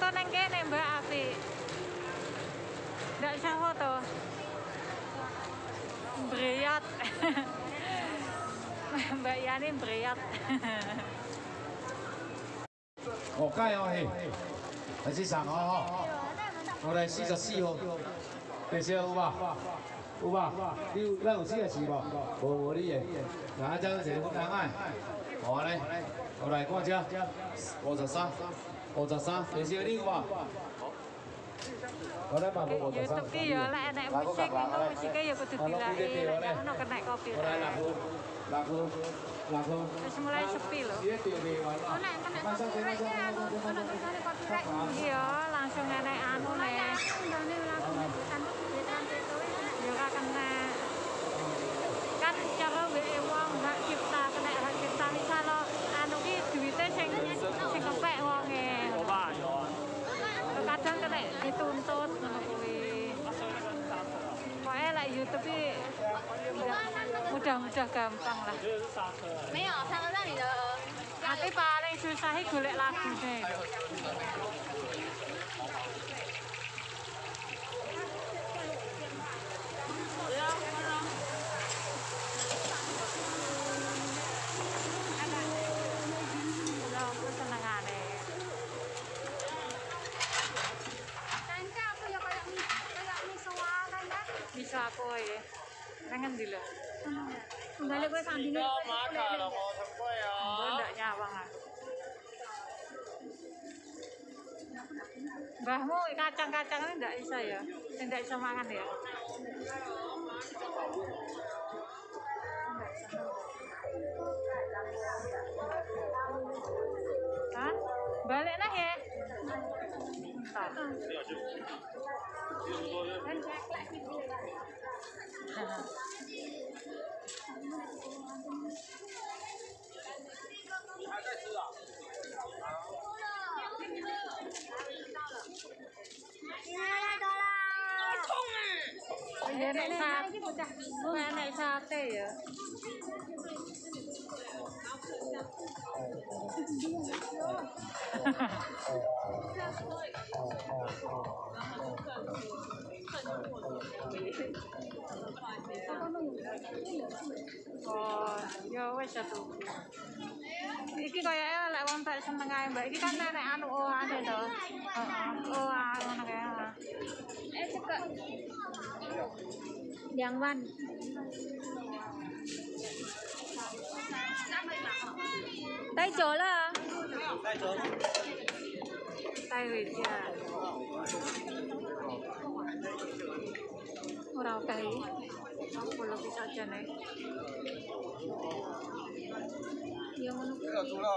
to nang ke nem ba api dak sa foto briat Mbak Yani briat Ngọc cây ho hì Thầy sĩ sẵn ho ho Ngọc đây sĩ sẵn sĩ ho Thầy ho bà Ủa bà, đi ra ngọc sĩ là sĩ bà Bồ bồ đi vậy Ngã chân sẽ không đáng ai Ngọc đây. Ngọc đây con chưa? Ngọc sẵn sàng một giờ sao? để giờ đi không ạ? Có đấy mà một một giờ xa tập kia lại này một chiếc nhưng mà chỉ cái giờ có thực là lại nó cái này có tiền lạc luôn. Lạc luôn lạc luôn chúng ta lấy chụp pin rồi mudah-mudah gampang lah. Oh, Nanti paling susah susahnya golek lagu deh. bisa aku ya. pengen dulu kan? Ya. Gue. Mbok ndak nyawang ah. Mbahmu kacang-kacang ini ndak bisa ya? Ndak bisa makan ya? Kan? Balik nah ya? Kan ceklek gitu. 你还在吃啊？到了，到了，nek sate ya. Oh, ya wis ya tuh. Iki kayaknya lek wong tak seneng ae, Mbak. Iki kan nenek anu oh ane to. Heeh. Oh. Đàng Văn. Tay chỗ là? Tay chỗ Tay về nhà Hồi đầu tay Không có lúc cho chân này. Nhưng mà lúc Cái là chú là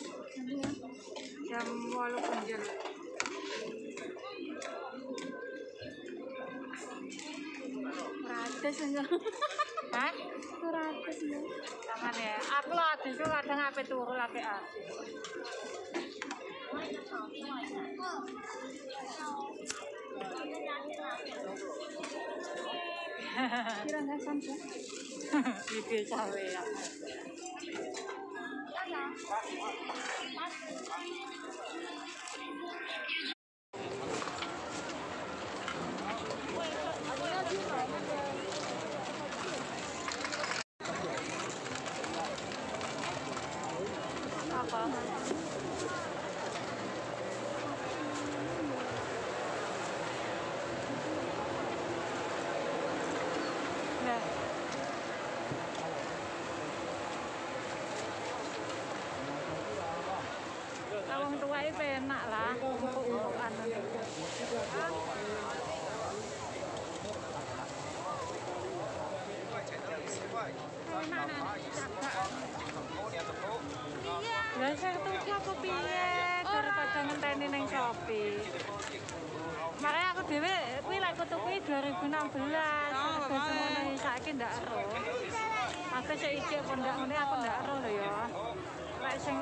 8 penjel. Ratus enggak? Hah? Ratus enggak? Ya. Aku adus tuh kadang ape turu ape adus. Kira enggak sampai. Video cawe ya. 啊！我。啊！我也是。啊！好好。2016. Rego semono saiki ndak ero. Aku sik ijik pun ndak ngene aku ndak ero lho ya. Lek sing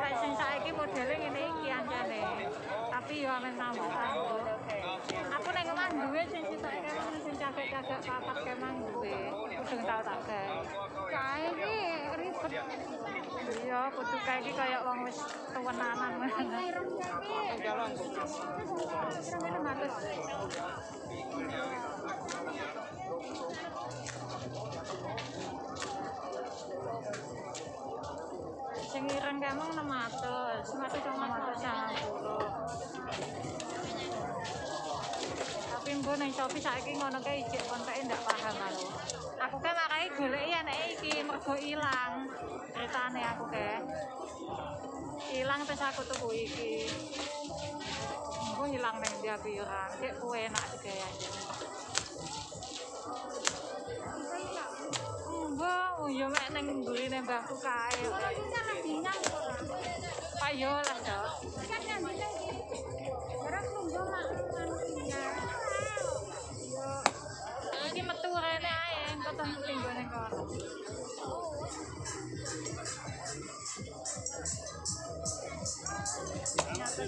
lek sing saiki modele ngene iki anjane. Tapi yo amen tambah tanggo. Aku nek omah duwe sing sitok kemang sing cagak-cagak papat kemang duwe. Kudu tau tak gawe. Kae iki ribet. Iya, kudu kae iki kaya wong wis. Terus Sing ireng kemang 600, 650. Tapi mbok Shopee saiki ngono kae ijik konteke aku ilang? Critane aku ke ilang pas aku tuku iki. Aku ilang nih dia biura kayak kue enak juga ya Mbak, yo mek neng nggure neng mbahku kae. Ayo ah, lah, Dok. Ini metu rene ae, kok tak ninggone kono.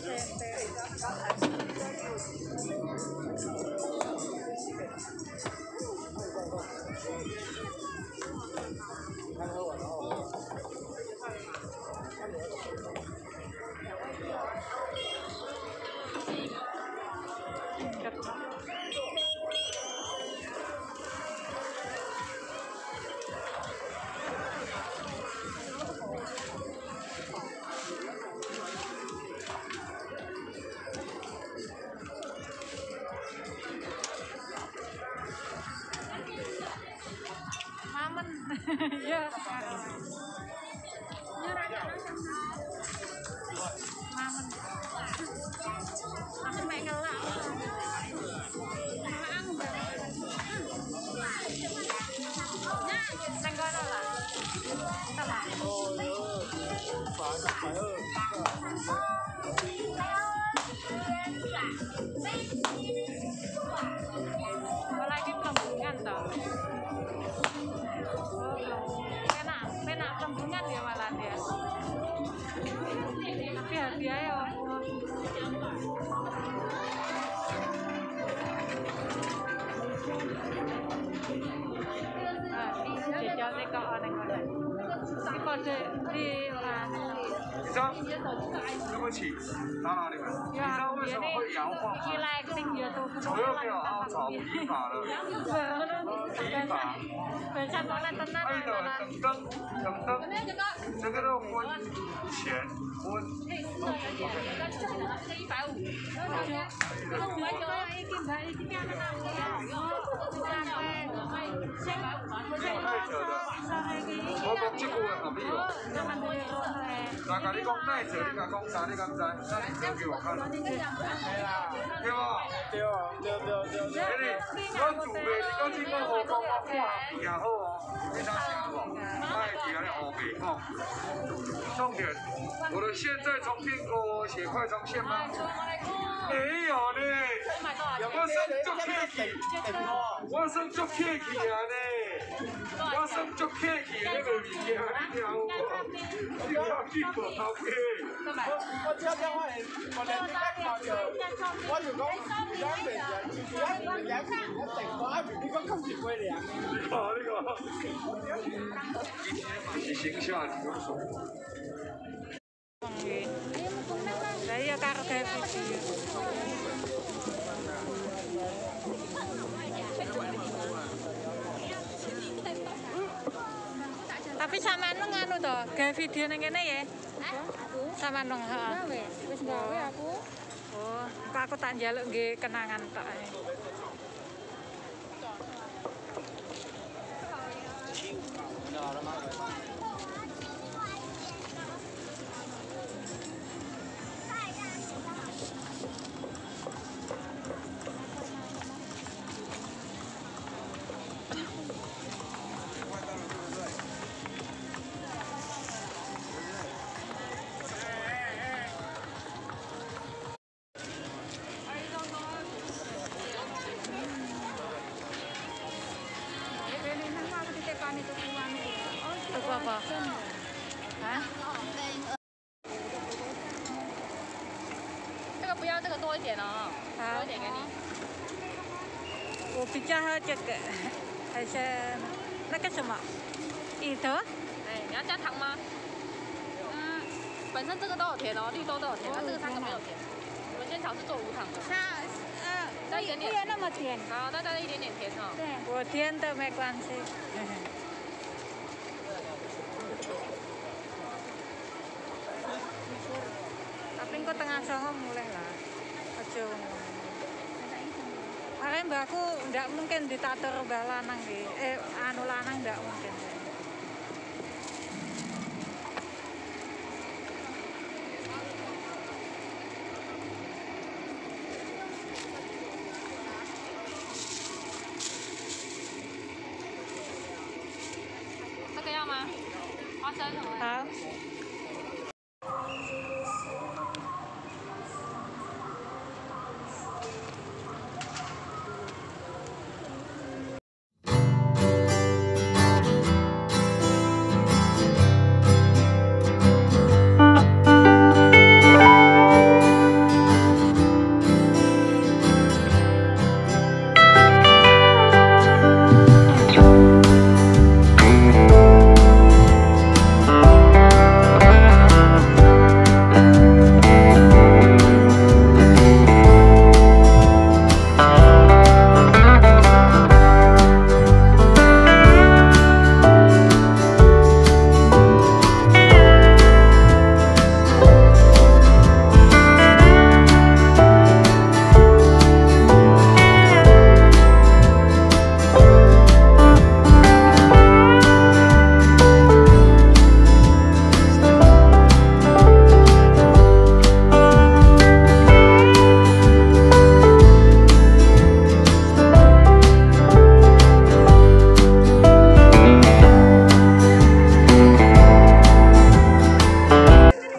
Thank you. yeah. Penak, penak kembungan ya malah dia. Tapi hadiah ya. dijajane nah, kok ini 我又没有啊，早皮卡了。对不对？皮卡。非常非常镇定的。这个，这个，这个都我钱我。可以知道小姐，这个一百五。一百五，一百五，一百五，百五。先一百五，先一百五。哦，没有，没有，那搞那个，那谁？啥？那公仔？那公给我看。对哦，对啊，对对对，兄弟，你讲，好，非常，也。重点，我的现在从电口，写快充线吗？没有呢，有吗？生竹片鱼，有吗？生竹啊呢？我算足客气，你都唔听，听我，我去过头去。我只要我连我连你再看到，我就讲两百只，两百只，两百只，我阿妹你讲空气贵凉。你讲你讲，是形象的不爽。哎呀，加个台子。tapi sama nung to? Gawe video ning kene ya? Aku. sama nung ha. Wis gawe aku. Oh engko aku tak njaluk nggih kenangan tok ae. Thank you. 点哦，好多一点给你。我比较喝这个，还是那个什么，芋头。哎，你要加糖吗？嗯，本身这个都有甜哦，绿豆都有甜，它这个三个没有甜。我们仙草是做无糖的。那呃，再一点点不要那么甜。好，再加一点点甜哦。对，我甜的没关系。Tapi engko tengah songo mulai lah. bojo. Makanya mbakku ndak mungkin ditatur mbak lanang di, eh anu lanang mungkin. Oke,